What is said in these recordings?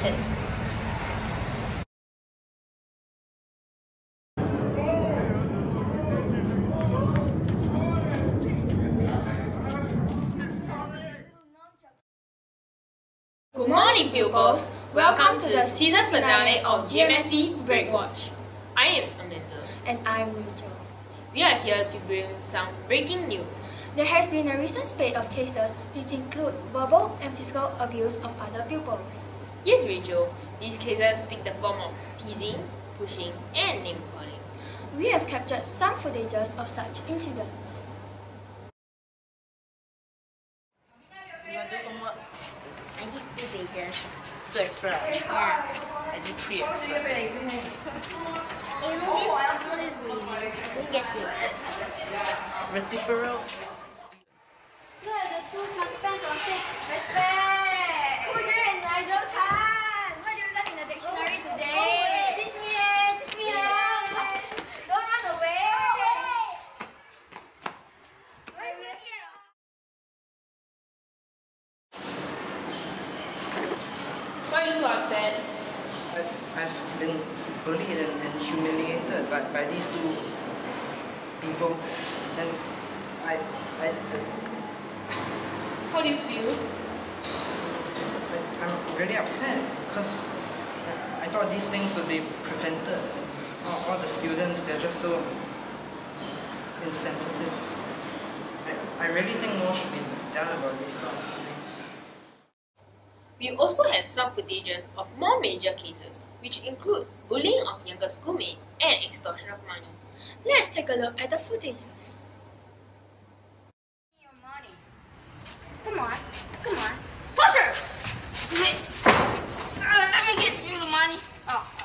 Good morning, pupils. Welcome to the season finale of GMSP Breakwatch. I am Amanda. And I'm Rachel. We are here to bring some breaking news. There has been a recent spate of cases which include verbal and physical abuse of other pupils. Yes, Rachel. These cases take the form of teasing, pushing, and name calling. We have captured some footages of such incidents. You want to do homework? I did two pages. Two extra. Yeah. I did three extra. Know this, you know this meaning. Get it. Reciprocal. Look at the two smart pants on six. Respect! Kuya and Nigel Tan! What do you learn in the dictionary today? Teach me eh! Teach me eh! Don't run away! Why are you scared of? Why are you so upset? I, been bullied and, and humiliated by, by these two people, and I, I, How do you feel? I I'm really upset because I, I thought these things would be prevented. All, all the students, they're just so insensitive. I, I really think more should be done about these sorts of things. We also have some footages of more major cases, which include bullying of younger schoolmates and extortion of money. Let's take a look at the footages. Your money. Come on. Come on. Potter! let me get you the money. Oh.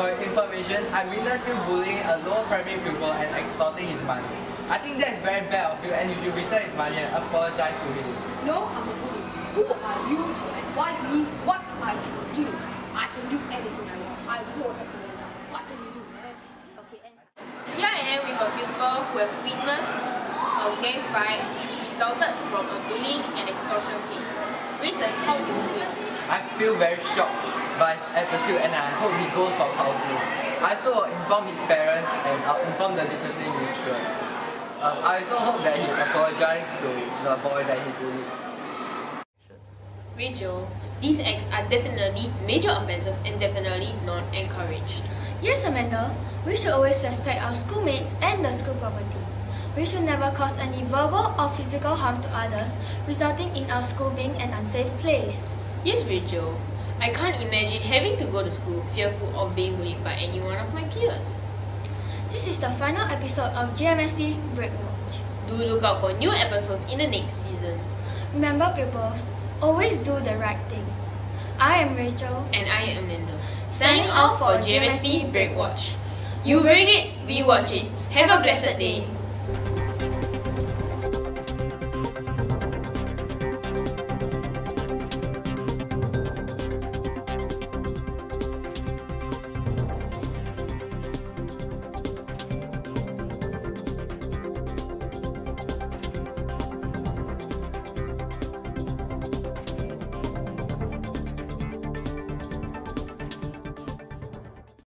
For information, I witnessed you bullying a lower primary pupil and extorting his money. I think that's very bad of you and you should return his money and apologize to him. No, I'm a police. Who are you to advise me what I should do? I can do anything I want. I won't have to let down. What can you do, man? Okay, and Here I am with a pupil who have witnessed a gang fight which resulted from a bullying and extortion case. Reason, how do you feel? I feel very shocked by his attitude and I hope he goes for counseling. I also will inform his parents and I'll inform the discipline mutuals. Um, I also hope that he apologizes to the boy that he bullied. Rachel, these acts are definitely major offences and definitely not encouraged. Yes, Amanda, we should always respect our schoolmates and the school property. We should never cause any verbal or physical harm to others, resulting in our school being an unsafe place. Yes, Rachel. I can't imagine having to go to school fearful of being bullied by any one of my peers. This is the final episode of GMSP Breakwatch. Do look out for new episodes in the next season. Remember, pupils, always do the right thing. I am Rachel. And I am Amanda. Signing off for GMSP Breakwatch. You bring it, we watch it. Have a blessed day.